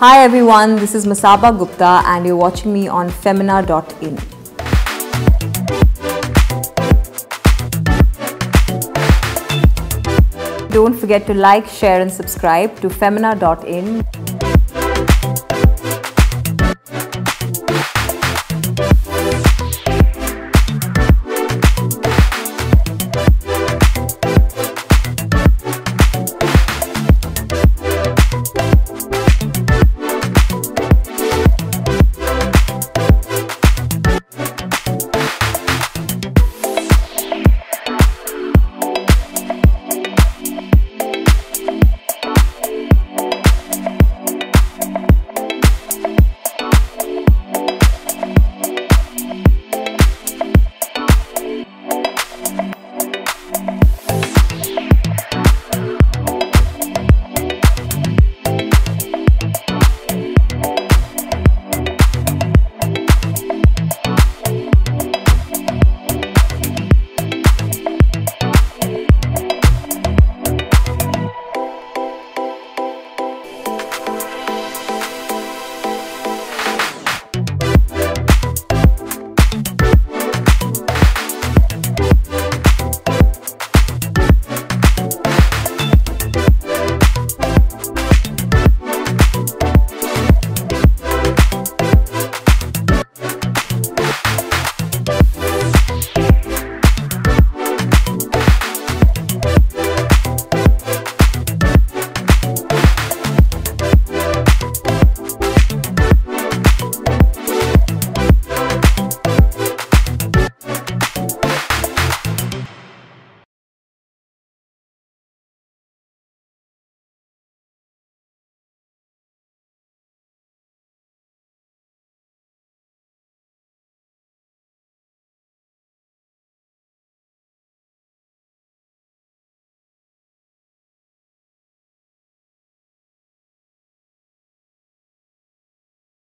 Hi everyone, this is Masaba Gupta and you're watching me on Femina.in. Don't forget to like, share and subscribe to Femina.in.